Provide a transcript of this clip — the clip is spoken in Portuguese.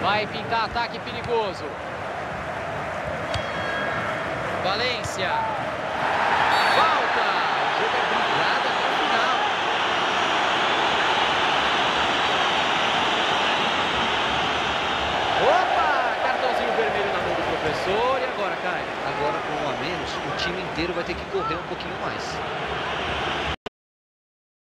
Vai pintar ataque perigoso. Valência. Falta. O jogo é brigado até o final. Opa! Cartãozinho vermelho na mão do professor. E agora, Caio? Agora com um a menos, o time inteiro vai ter que correr um pouquinho mais.